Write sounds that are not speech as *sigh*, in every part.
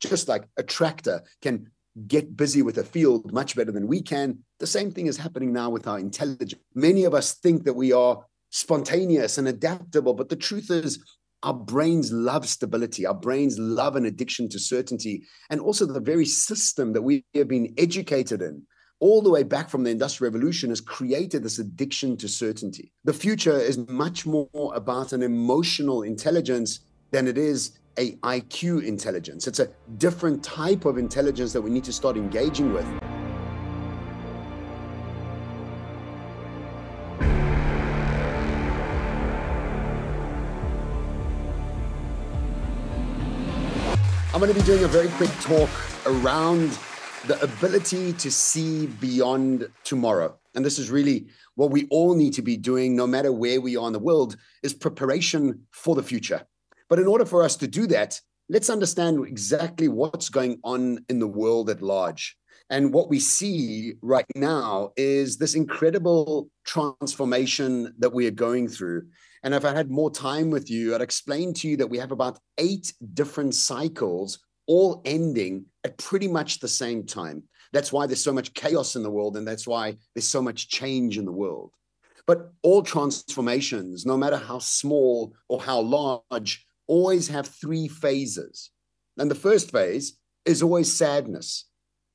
just like a tractor can get busy with a field much better than we can, the same thing is happening now with our intelligence. Many of us think that we are spontaneous and adaptable, but the truth is, our brains love stability. Our brains love an addiction to certainty. And also, the very system that we have been educated in all the way back from the Industrial Revolution has created this addiction to certainty. The future is much more about an emotional intelligence than it is a IQ intelligence. It's a different type of intelligence that we need to start engaging with. I'm going to be doing a very quick talk around the ability to see beyond tomorrow. And this is really what we all need to be doing, no matter where we are in the world, is preparation for the future. But in order for us to do that, let's understand exactly what's going on in the world at large. And what we see right now is this incredible transformation that we are going through. And if I had more time with you, I'd explain to you that we have about eight different cycles, all ending at pretty much the same time. That's why there's so much chaos in the world, and that's why there's so much change in the world. But all transformations, no matter how small or how large, always have three phases. And the first phase is always sadness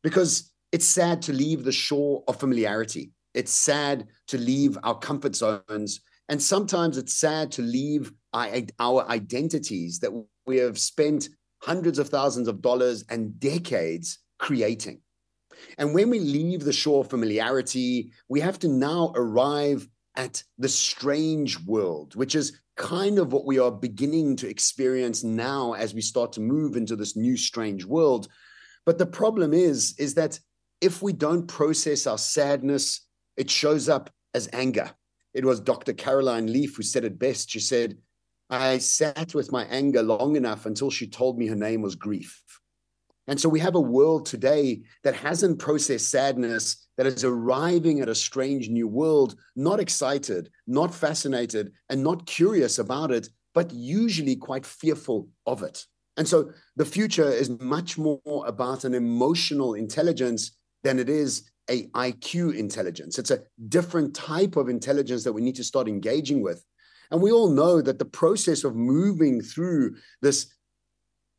because it's sad to leave the shore of familiarity. It's sad to leave our comfort zones. And sometimes it's sad to leave our identities that we have spent hundreds of thousands of dollars and decades creating. And when we leave the shore of familiarity, we have to now arrive at the strange world, which is kind of what we are beginning to experience now as we start to move into this new strange world. But the problem is, is that if we don't process our sadness, it shows up as anger. It was Dr. Caroline Leaf who said it best. She said, I sat with my anger long enough until she told me her name was grief. And so we have a world today that hasn't processed sadness, that is arriving at a strange new world, not excited, not fascinated, and not curious about it, but usually quite fearful of it. And so the future is much more about an emotional intelligence than it is a IQ intelligence. It's a different type of intelligence that we need to start engaging with. And we all know that the process of moving through this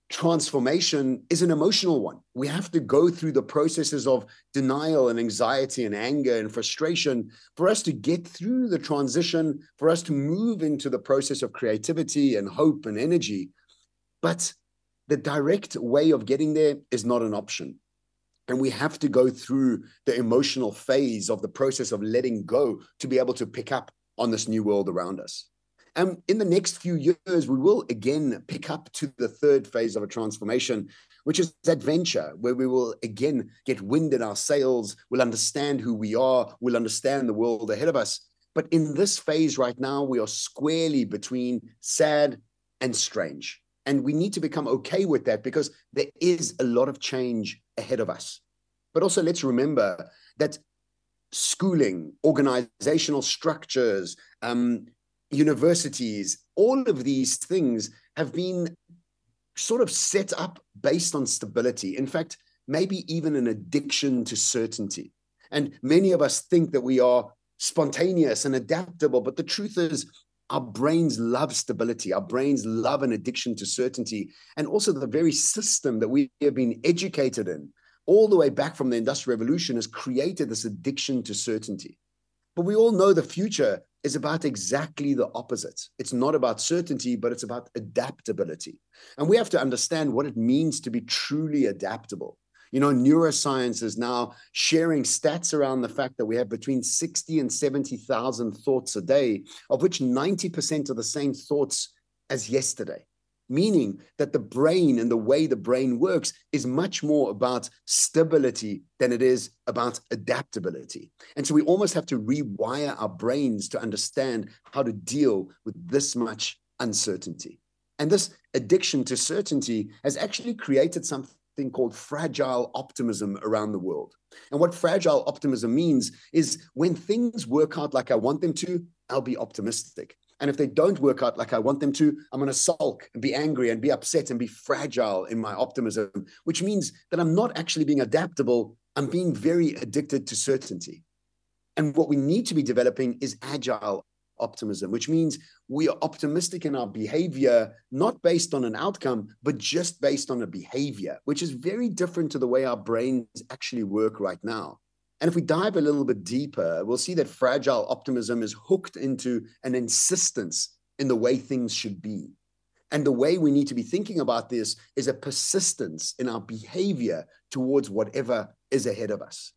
transformation is an emotional one. We have to go through the processes of denial and anxiety and anger and frustration for us to get through the transition, for us to move into the process of creativity and hope and energy. But the direct way of getting there is not an option. And we have to go through the emotional phase of the process of letting go to be able to pick up on this new world around us. And in the next few years, we will again pick up to the third phase of a transformation, which is adventure, where we will again get wind in our sails, we'll understand who we are, we'll understand the world ahead of us. But in this phase right now, we are squarely between sad and strange. And we need to become okay with that because there is a lot of change ahead of us. But also, let's remember that schooling, organizational structures, um, universities, all of these things have been sort of set up based on stability. In fact, maybe even an addiction to certainty. And many of us think that we are spontaneous and adaptable, but the truth is, our brains love stability. Our brains love an addiction to certainty. And also, the very system that we have been educated in, all the way back from the Industrial Revolution, has created this addiction to certainty. But we all know the future is about exactly the opposite. It's not about certainty, but it's about adaptability. And we have to understand what it means to be truly adaptable. You know, neuroscience is now sharing stats around the fact that we have between 60 and 70,000 thoughts a day, of which 90% are the same thoughts as yesterday meaning that the brain and the way the brain works is much more about stability than it is about adaptability. And so we almost have to rewire our brains to understand how to deal with this much uncertainty. And this addiction to certainty has actually created something called fragile optimism around the world. And what fragile optimism means is when things work out like I want them to, I'll be optimistic. And if they don't work out like I want them to, I'm going to sulk and be angry and be upset and be fragile in my optimism, which means that I'm not actually being adaptable. I'm being very addicted to certainty. And what we need to be developing is agile optimism, which means we are optimistic in our behavior, not based on an outcome, but just based on a behavior, which is very different to the way our brains actually work right now. And if we dive a little bit deeper, we'll see that fragile optimism is hooked into an insistence in the way things should be. And the way we need to be thinking about this is a persistence in our behavior towards whatever is ahead of us.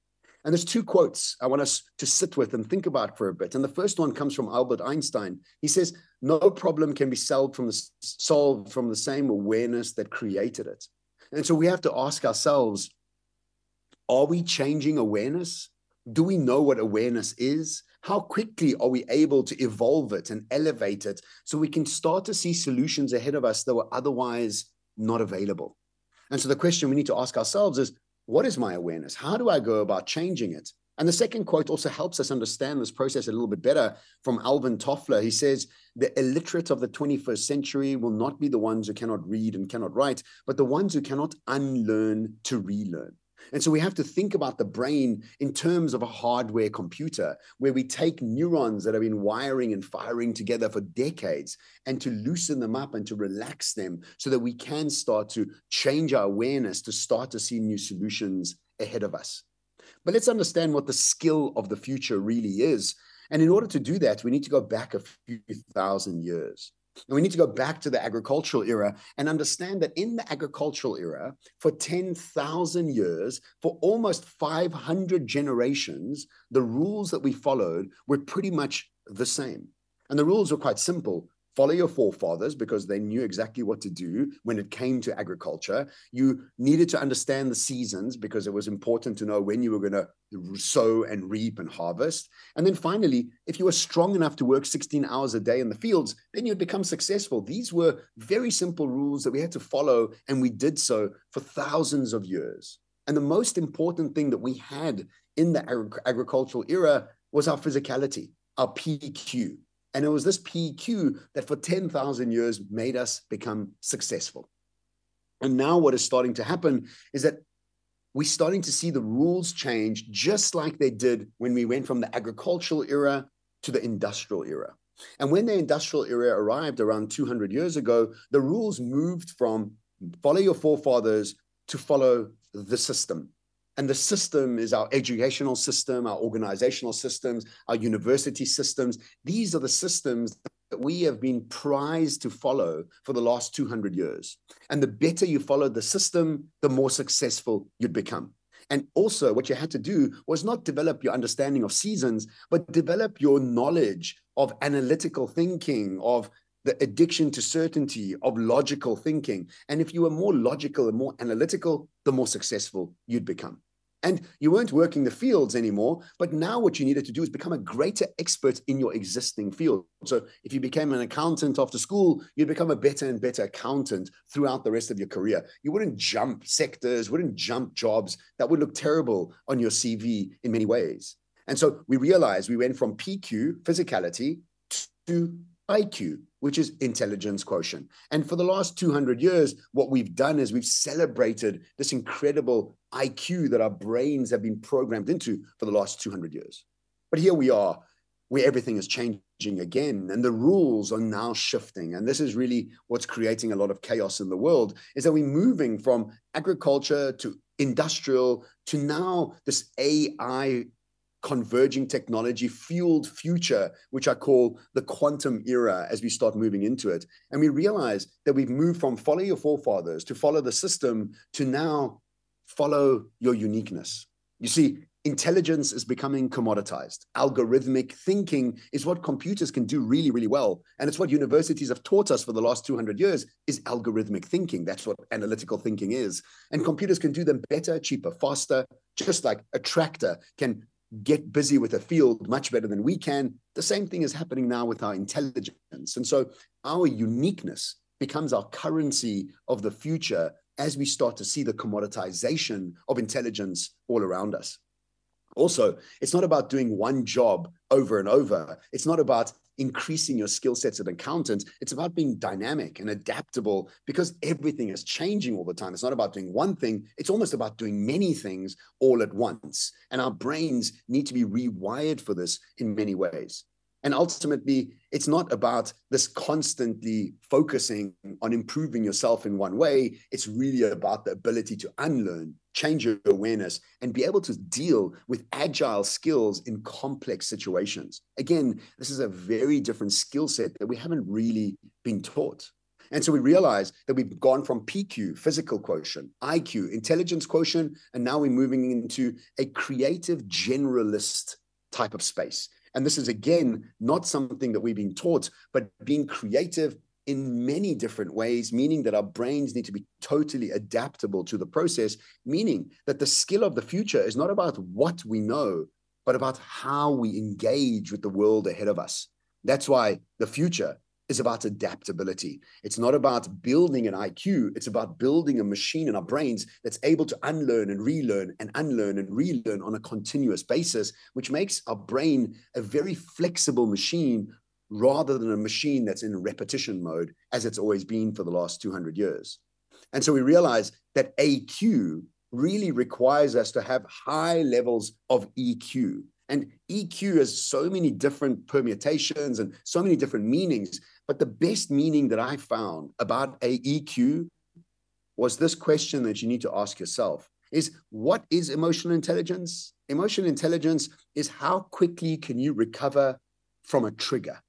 And there's two quotes I want us to sit with and think about for a bit. And the first one comes from Albert Einstein. He says, No problem can be solved from the, solved from the same awareness that created it. And so we have to ask ourselves, are we changing awareness? Do we know what awareness is? How quickly are we able to evolve it and elevate it so we can start to see solutions ahead of us that were otherwise not available? And so the question we need to ask ourselves is what is my awareness? How do I go about changing it? And the second quote also helps us understand this process a little bit better from Alvin Toffler. He says, The illiterate of the 21st century will not be the ones who cannot read and cannot write, but the ones who cannot unlearn to relearn. And so we have to think about the brain in terms of a hardware computer, where we take neurons that have been wiring and firing together for decades and to loosen them up and to relax them so that we can start to change our awareness to start to see new solutions ahead of us. But let's understand what the skill of the future really is. And in order to do that, we need to go back a few thousand years. And we need to go back to the agricultural era and understand that in the agricultural era, for 10,000 years, for almost 500 generations, the rules that we followed were pretty much the same. And the rules were quite simple follow your forefathers because they knew exactly what to do when it came to agriculture. You needed to understand the seasons because it was important to know when you were going to sow and reap and harvest. And then finally, if you were strong enough to work 16 hours a day in the fields, then you'd become successful. These were very simple rules that we had to follow, and we did so for thousands of years. And the most important thing that we had in the agricultural era was our physicality, our PQ, and it was this PQ that for 10,000 years made us become successful. And now what is starting to happen is that we're starting to see the rules change just like they did when we went from the agricultural era to the industrial era. And when the industrial era arrived around 200 years ago, the rules moved from follow your forefathers to follow the system. And the system is our educational system, our organizational systems, our university systems. These are the systems that we have been prized to follow for the last 200 years. And the better you follow the system, the more successful you'd become. And also, what you had to do was not develop your understanding of seasons, but develop your knowledge of analytical thinking, of the addiction to certainty, of logical thinking. And if you were more logical and more analytical, the more successful you'd become. And you weren't working the fields anymore, but now what you needed to do is become a greater expert in your existing field. So if you became an accountant after school, you'd become a better and better accountant throughout the rest of your career. You wouldn't jump sectors, wouldn't jump jobs. That would look terrible on your CV in many ways. And so we realized we went from PQ, physicality, to IQ, which is intelligence quotient. And for the last 200 years, what we've done is we've celebrated this incredible IQ that our brains have been programmed into for the last 200 years. But here we are, where everything is changing again, and the rules are now shifting. And this is really what's creating a lot of chaos in the world is that we're moving from agriculture to industrial to now this AI converging technology fueled future, which I call the quantum era as we start moving into it. And we realize that we've moved from follow your forefathers to follow the system to now follow your uniqueness. You see, intelligence is becoming commoditized. Algorithmic thinking is what computers can do really, really well. And it's what universities have taught us for the last 200 years is algorithmic thinking. That's what analytical thinking is. And computers can do them better, cheaper, faster, just like a tractor can get busy with a field much better than we can. The same thing is happening now with our intelligence. And so our uniqueness becomes our currency of the future as we start to see the commoditization of intelligence all around us. Also, it's not about doing one job over and over. It's not about increasing your skill sets as an accountant. It's about being dynamic and adaptable because everything is changing all the time. It's not about doing one thing, it's almost about doing many things all at once. And our brains need to be rewired for this in many ways. And ultimately, it's not about this constantly focusing on improving yourself in one way. It's really about the ability to unlearn, change your awareness, and be able to deal with agile skills in complex situations. Again, this is a very different skill set that we haven't really been taught. And so we realize that we've gone from PQ, physical quotient, IQ, intelligence quotient, and now we're moving into a creative generalist type of space and this is again not something that we've been taught, but being creative in many different ways, meaning that our brains need to be totally adaptable to the process, meaning that the skill of the future is not about what we know, but about how we engage with the world ahead of us. That's why the future is about adaptability. It's not about building an IQ, it's about building a machine in our brains that's able to unlearn and relearn and unlearn and relearn on a continuous basis, which makes our brain a very flexible machine rather than a machine that's in repetition mode, as it's always been for the last 200 years. And so we realize that AQ really requires us to have high levels of EQ. And EQ has so many different permutations and so many different meanings but the best meaning that I found about AEQ was this question that you need to ask yourself is what is emotional intelligence? Emotional intelligence is how quickly can you recover from a trigger?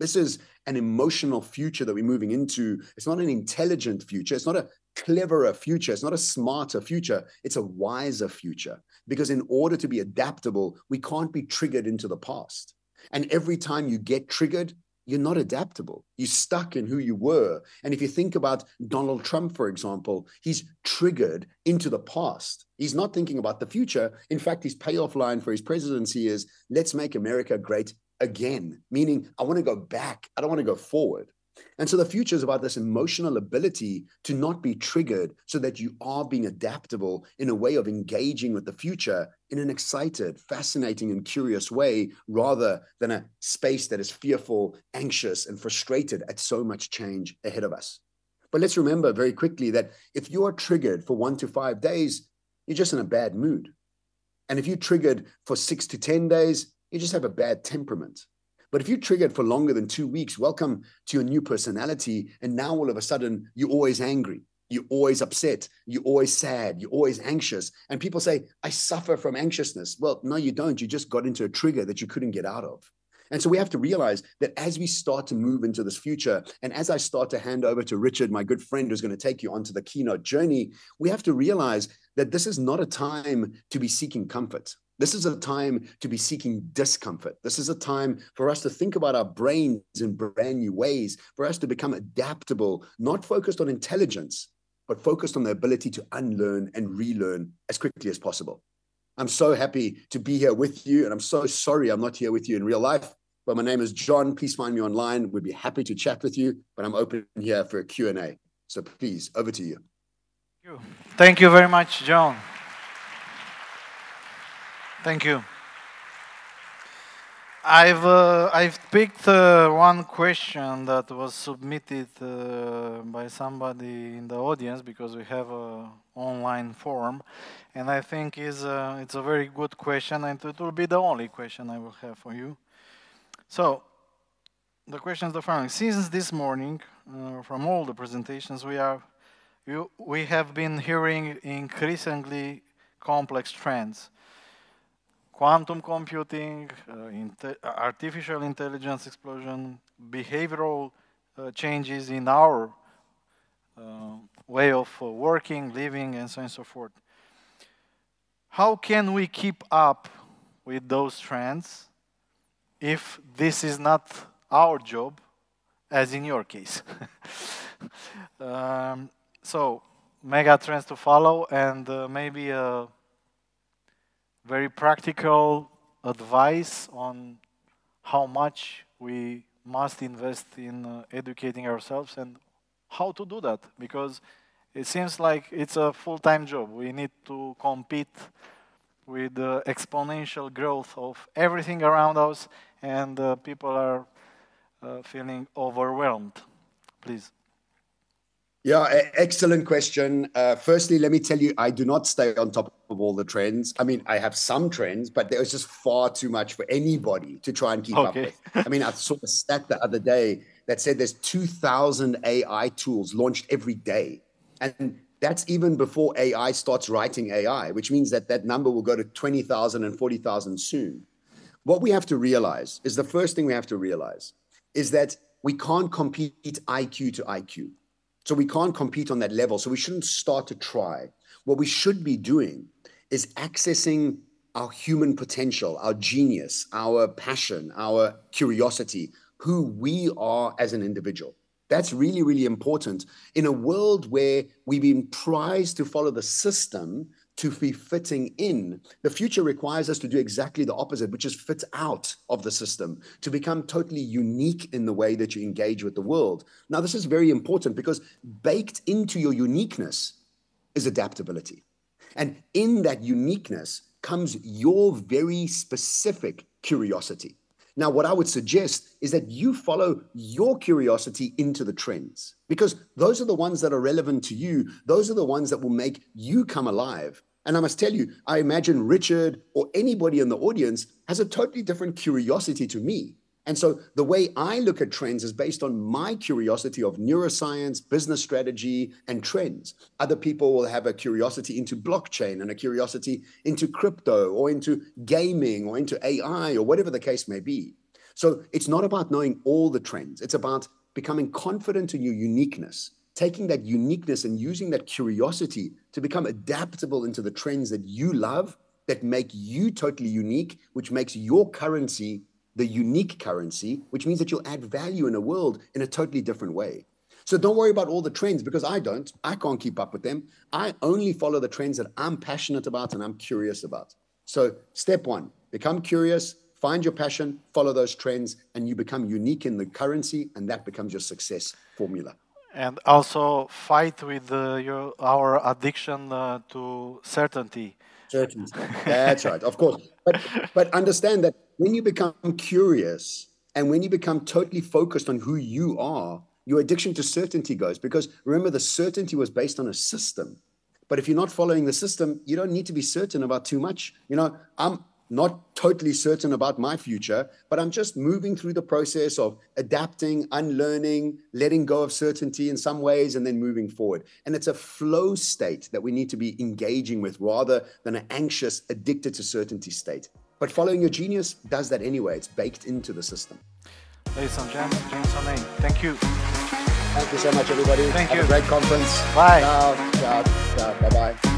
This is an emotional future that we're moving into. It's not an intelligent future. It's not a cleverer future. It's not a smarter future. It's a wiser future. Because in order to be adaptable, we can't be triggered into the past. And every time you get triggered, you're not adaptable. You're stuck in who you were. And if you think about Donald Trump, for example, he's triggered into the past. He's not thinking about the future. In fact, his payoff line for his presidency is let's make America great again, meaning I want to go back. I don't want to go forward. And so the future is about this emotional ability to not be triggered so that you are being adaptable in a way of engaging with the future in an excited, fascinating, and curious way rather than a space that is fearful, anxious, and frustrated at so much change ahead of us. But let's remember very quickly that if you are triggered for one to five days, you're just in a bad mood. And if you're triggered for six to 10 days, you just have a bad temperament. But if you triggered for longer than two weeks, welcome to your new personality. And now all of a sudden, you're always angry. You're always upset. You're always sad. You're always anxious. And people say, I suffer from anxiousness. Well, no, you don't. You just got into a trigger that you couldn't get out of. And so we have to realize that as we start to move into this future, and as I start to hand over to Richard, my good friend who's going to take you onto the keynote journey, we have to realize that this is not a time to be seeking comfort. This is a time to be seeking discomfort. This is a time for us to think about our brains in brand new ways, for us to become adaptable, not focused on intelligence, but focused on the ability to unlearn and relearn as quickly as possible. I'm so happy to be here with you, and I'm so sorry I'm not here with you in real life. But my name is John. Please find me online. We'd be happy to chat with you, but I'm open here for a Q&A. So please, over to you. Thank you, Thank you very much, John. Thank you. I've uh, I've picked uh, one question that was submitted uh, by somebody in the audience because we have a online form, and I think is uh, it's a very good question, and it will be the only question I will have for you. So, the question is the following: Since this morning, uh, from all the presentations we have, you, we have been hearing increasingly complex trends quantum computing, uh, artificial intelligence explosion, behavioral uh, changes in our uh, way of uh, working, living, and so on and so forth. How can we keep up with those trends if this is not our job, as in your case? *laughs* um, so, mega trends to follow, and uh, maybe a very practical advice on how much we must invest in uh, educating ourselves and how to do that because it seems like it's a full-time job. We need to compete with the exponential growth of everything around us and uh, people are uh, feeling overwhelmed? Please. Yeah, excellent question. Uh, firstly, let me tell you, I do not stay on top of all the trends. I mean, I have some trends, but there's just far too much for anybody to try and keep okay. up with. I mean, I saw a stat the other day that said there's 2,000 AI tools launched every day. And that's even before AI starts writing AI, which means that that number will go to 20,000 and 40,000 soon. What we have to realize is the first thing we have to realize is that we can't compete IQ to IQ so we can't compete on that level. So we shouldn't start to try. What we should be doing is accessing our human potential, our genius, our passion, our curiosity, who we are as an individual. That's really, really important in a world where we've been prized to follow the system to be fitting in. The future requires us to do exactly the opposite, which is fit out of the system, to become totally unique in the way that you engage with the world. Now, this is very important because baked into your uniqueness is adaptability. And in that uniqueness comes your very specific curiosity. Now, what I would suggest is that you follow your curiosity into the trends because those are the ones that are relevant to you. Those are the ones that will make you come alive. And I must tell you, I imagine Richard or anybody in the audience has a totally different curiosity to me. And so the way I look at trends is based on my curiosity of neuroscience, business strategy, and trends. Other people will have a curiosity into blockchain and a curiosity into crypto or into gaming or into AI or whatever the case may be. So it's not about knowing all the trends, it's about becoming confident in your uniqueness, taking that uniqueness and using that curiosity to become adaptable into the trends that you love, that make you totally unique, which makes your currency the unique currency, which means that you'll add value in a world in a totally different way. So don't worry about all the trends because I don't. I can't keep up with them. I only follow the trends that I'm passionate about and I'm curious about. So, step one become curious, find your passion, follow those trends, and you become unique in the currency, and that becomes your success formula. And also fight with uh, your, our addiction uh, to certainty. Certainty. That's right, of course. But, but understand that when you become curious and when you become totally focused on who you are, your addiction to certainty goes. Because remember, the certainty was based on a system. But if you're not following the system, you don't need to be certain about too much. You know, I'm not totally certain about my future, but I'm just moving through the process of adapting, unlearning, letting go of certainty in some ways, and then moving forward. And it's a flow state that we need to be engaging with rather than an anxious, addicted to certainty state. But following your genius does that anyway. It's baked into the system. Ladies and gentlemen, James O'Neill, thank you. Thank you so much, everybody. Thank Have you. a great conference. Bye. Ciao, ciao, ciao. Bye-bye.